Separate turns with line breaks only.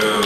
two.